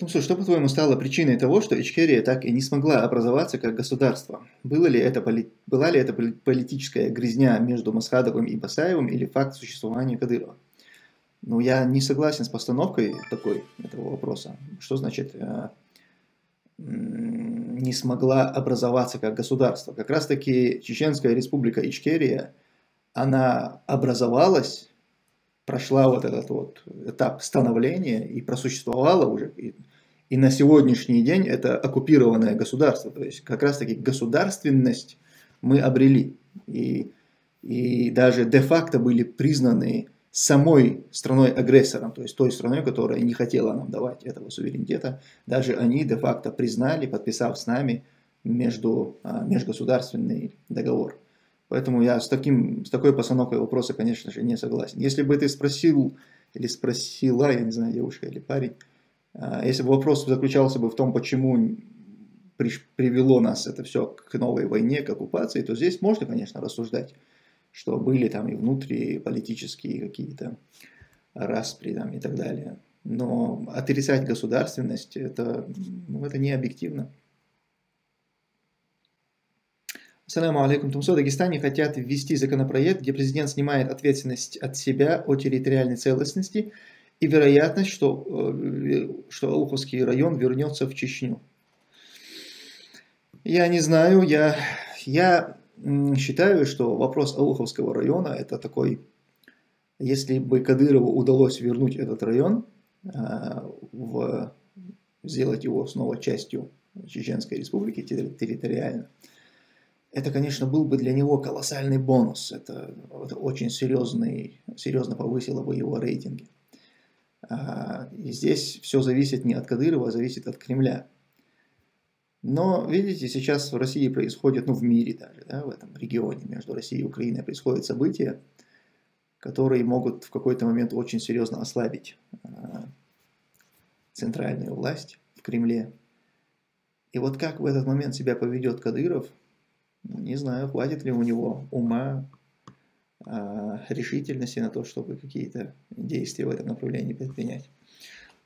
Ну, слушай, что, по-твоему, стало причиной того, что Ичкерия так и не смогла образоваться как государство? Было ли это, была ли это политическая грязня между Масхадовым и Басаевым или факт существования Кадырова? Ну, я не согласен с постановкой такой этого вопроса. Что значит э, не смогла образоваться как государство? Как раз-таки Чеченская республика Ичкерия, она образовалась, прошла вот этот вот этап становления и просуществовала уже, и и на сегодняшний день это оккупированное государство. То есть как раз таки государственность мы обрели. И, и даже де-факто были признаны самой страной-агрессором, то есть той страной, которая не хотела нам давать этого суверенитета, даже они де-факто признали, подписав с нами между, а, межгосударственный договор. Поэтому я с, таким, с такой постановкой вопроса, конечно же, не согласен. Если бы ты спросил или спросила, я не знаю, девушка или парень, а, если бы вопрос заключался бы в том, почему привело нас это все к новой войне, к оккупации, то здесь можно, конечно, рассуждать, что были там и внутриполитические какие-то распри там, и так далее. Но отрицать государственность, это, ну, это не объективно. Ассаламу алейкум. Тумсо, Дагестане хотят ввести законопроект, где президент снимает ответственность от себя о территориальной целостности – и вероятность, что, э, что Ауховский район вернется в Чечню. Я не знаю, я, я считаю, что вопрос Ауховского района это такой, если бы Кадырову удалось вернуть этот район, э, в, сделать его снова частью Чеченской республики территориально, это, конечно, был бы для него колоссальный бонус. Это, это очень серьезный, серьезно повысило бы его рейтинги. А, и здесь все зависит не от Кадырова, а зависит от Кремля. Но, видите, сейчас в России происходит, ну в мире даже, да, в этом регионе между Россией и Украиной происходят события, которые могут в какой-то момент очень серьезно ослабить а, центральную власть в Кремле. И вот как в этот момент себя поведет Кадыров, не знаю, хватит ли у него ума, а, решительности на то, чтобы какие-то действия в этом направлении предпринять.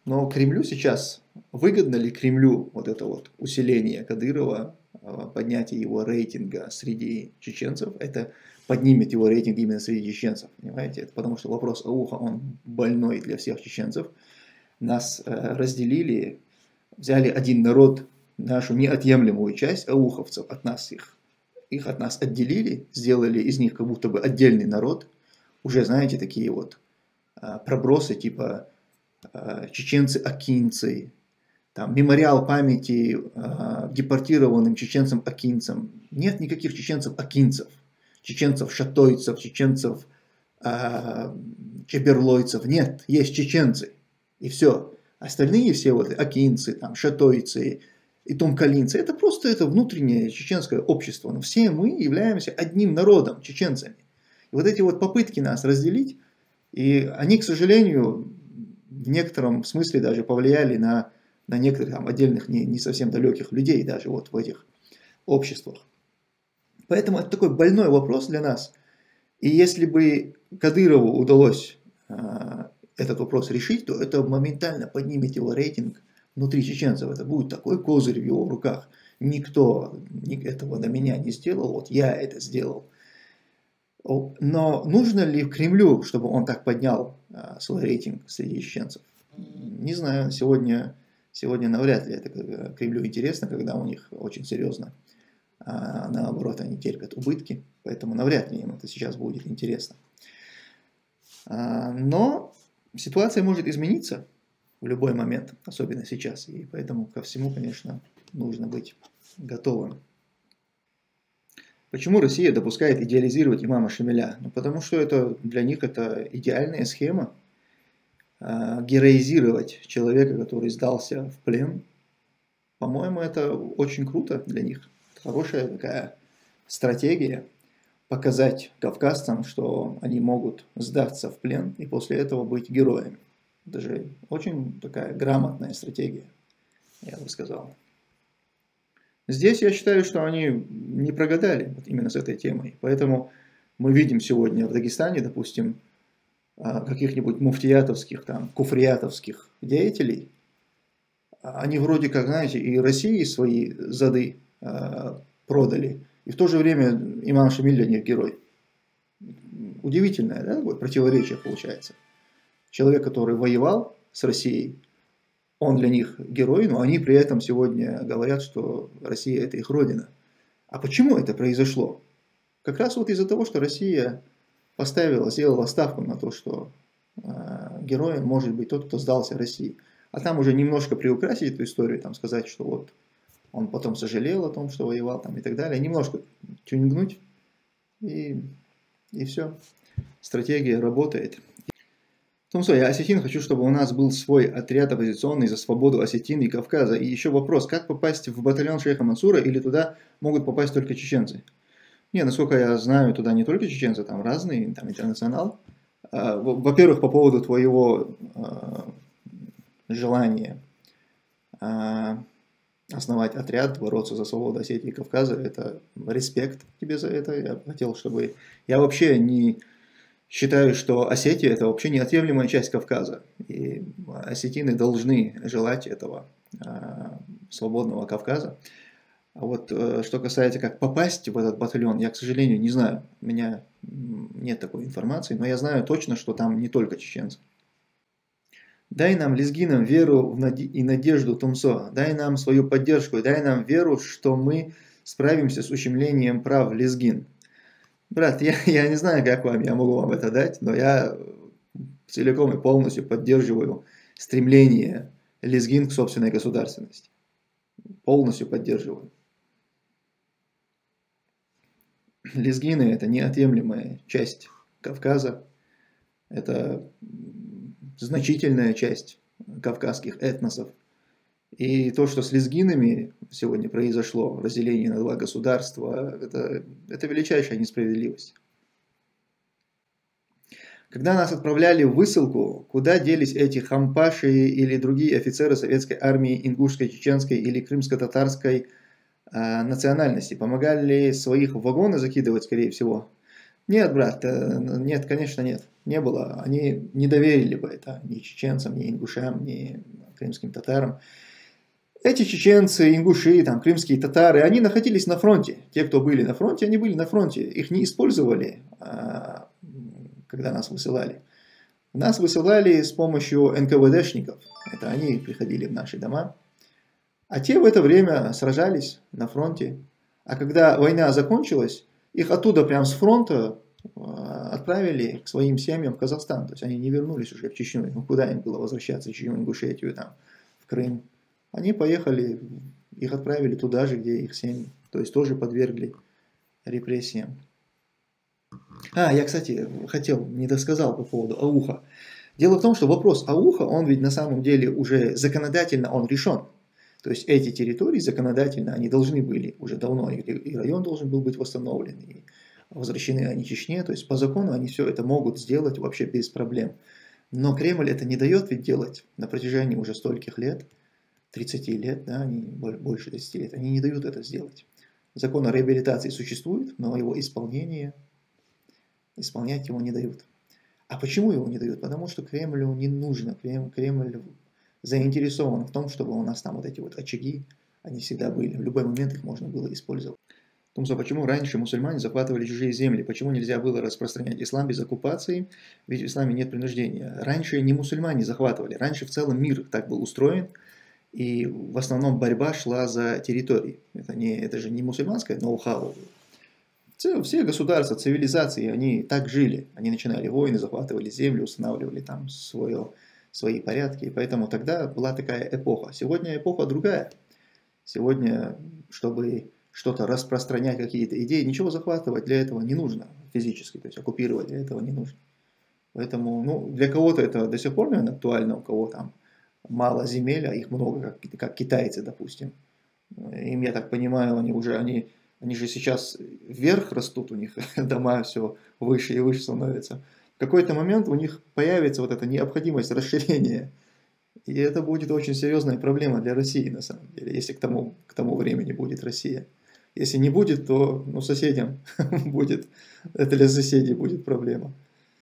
Но Кремлю сейчас, выгодно ли Кремлю вот это вот усиление Кадырова, а, поднятие его рейтинга среди чеченцев, это поднимет его рейтинг именно среди чеченцев, понимаете? Это потому что вопрос Ауха, он больной для всех чеченцев. Нас э, разделили, взяли один народ, нашу неотъемлемую часть ауховцев, от нас их их от нас отделили, сделали из них как будто бы отдельный народ, уже, знаете, такие вот а, пробросы типа а, чеченцы-акинцы, там, мемориал памяти а, депортированным чеченцам-акинцам. Нет никаких чеченцев-акинцев, чеченцев-шатойцев, чеченцев чеберлойцев. Нет, есть чеченцы. И все. Остальные все вот акинцы, там, шатойцы, и тумкалинцы. Это просто это внутреннее чеченское общество. Но все мы являемся одним народом, чеченцами. И вот эти вот попытки нас разделить, и они, к сожалению, в некотором смысле даже повлияли на, на некоторых там, отдельных, не, не совсем далеких людей даже вот в этих обществах. Поэтому это такой больной вопрос для нас. И если бы Кадырову удалось э, этот вопрос решить, то это моментально поднимет его рейтинг внутри чеченцев. Это будет такой козырь в его руках. Никто этого на меня не сделал, вот я это сделал. Но нужно ли Кремлю, чтобы он так поднял а, свой рейтинг среди чеченцев? Не знаю, сегодня, сегодня навряд ли это Кремлю интересно, когда у них очень серьезно, а наоборот, они терпят убытки, поэтому навряд ли им это сейчас будет интересно. А, но ситуация может измениться в любой момент, особенно сейчас. И поэтому ко всему, конечно, нужно быть готовым. Почему Россия допускает идеализировать имама Шамиля? Ну, потому что это для них это идеальная схема э, героизировать человека, который сдался в плен. По-моему, это очень круто для них. Хорошая такая стратегия показать кавказцам, что они могут сдаться в плен и после этого быть героями. Даже очень такая грамотная стратегия, я бы сказал. Здесь я считаю, что они не прогадали вот именно с этой темой. Поэтому мы видим сегодня в Дагестане, допустим, а, каких-нибудь муфтиятовских, там, куфриятовских деятелей, они вроде как, знаете, и России свои зады э, продали, и в то же время имам Шамиль для них герой. Удивительное, да, такое противоречие получается. Человек, который воевал с Россией, он для них герой, но они при этом сегодня говорят, что Россия это их родина. А почему это произошло? Как раз вот из-за того, что Россия поставила, сделала ставку на то, что э, героем может быть тот, кто сдался России. А там уже немножко приукрасить эту историю, там сказать, что вот он потом сожалел о том, что воевал там и так далее. Немножко тюнингнуть и, и все. Стратегия работает. Томсо, я осетин, хочу, чтобы у нас был свой отряд оппозиционный за свободу Осетин и Кавказа. И еще вопрос, как попасть в батальон шейха Мансура или туда могут попасть только чеченцы? Не, насколько я знаю, туда не только чеченцы, там разные, там интернационал. А, во-первых, по поводу твоего а, желания а, основать отряд, бороться за свободу Осетии и Кавказа, это респект тебе за это. Я хотел, чтобы... Я вообще не считаю, что Осетия это вообще неотъемлемая часть Кавказа. И осетины должны желать этого свободного Кавказа. А вот э, что касается, как попасть в этот батальон, я, к сожалению, не знаю. У меня нет такой информации, но я знаю точно, что там не только чеченцы. Дай нам, лезгинам, веру и надежду, Тумсо. Дай нам свою поддержку, дай нам веру, что мы справимся с ущемлением прав лезгин. Брат, я, я не знаю, как вам, я могу вам это дать, но я целиком и полностью поддерживаю стремление лезгин к собственной государственности. Полностью поддерживаю. Лезгины – это неотъемлемая часть Кавказа, это значительная часть кавказских этносов. И то, что с лезгинами сегодня произошло, разделение на два государства, это, это величайшая несправедливость. Когда нас отправляли в высылку, куда делись эти хампаши или другие офицеры советской армии ингушской, чеченской или крымско-татарской э, национальности? Помогали своих в вагоны закидывать, скорее всего? Нет, брат, э, нет, конечно, нет. Не было. Они не доверили бы это ни чеченцам, ни ингушам, ни крымским татарам. Эти чеченцы, ингуши, там, крымские татары, они находились на фронте. Те, кто были на фронте, они были на фронте. Их не использовали а, когда нас высылали. Нас высылали с помощью НКВДшников. Это они приходили в наши дома. А те в это время сражались на фронте. А когда война закончилась, их оттуда прямо с фронта э, отправили к своим семьям в Казахстан. То есть они не вернулись уже в Чечню. Ну куда им было возвращаться, в Чечню, Ингушетию, там, в Крым. Они поехали, их отправили туда же, где их семьи. То есть тоже подвергли репрессиям. А, я, кстати, хотел, не досказал по поводу ауха. Дело в том, что вопрос ауха, он ведь на самом деле уже законодательно он решен. То есть эти территории законодательно, они должны были уже давно, и район должен был быть восстановлен, и возвращены они Чечне. То есть по закону они все это могут сделать вообще без проблем. Но Кремль это не дает ведь делать на протяжении уже стольких лет, 30 лет, да, они, больше 30 лет, они не дают это сделать. Закон о реабилитации существует, но его исполнение исполнять его не дают. А почему его не дают? Потому что Кремлю не нужно. Кремль заинтересован в том, чтобы у нас там вот эти вот очаги, они всегда были. В любой момент их можно было использовать. Тумсо, почему раньше мусульмане захватывали чужие земли? Почему нельзя было распространять ислам без оккупации? Ведь в исламе нет принуждения. Раньше не мусульмане захватывали. Раньше в целом мир так был устроен. И в основном борьба шла за территории. Это, не, это же не мусульманское ноу-хау все государства, цивилизации, они так жили. Они начинали войны, захватывали землю, устанавливали там свое, свои порядки. И поэтому тогда была такая эпоха. Сегодня эпоха другая. Сегодня, чтобы что-то распространять, какие-то идеи, ничего захватывать для этого не нужно физически. То есть оккупировать для этого не нужно. Поэтому ну, для кого-то это до сих пор, наверное, актуально, у кого там мало земель, а их много, как, как китайцы, допустим. Им, я так понимаю, они уже они они же сейчас вверх растут, у них дома все выше и выше становятся. В какой-то момент у них появится вот эта необходимость расширения. И это будет очень серьезная проблема для России, на самом деле, если к тому, к тому времени будет Россия. Если не будет, то ну, соседям будет, это для соседей будет проблема.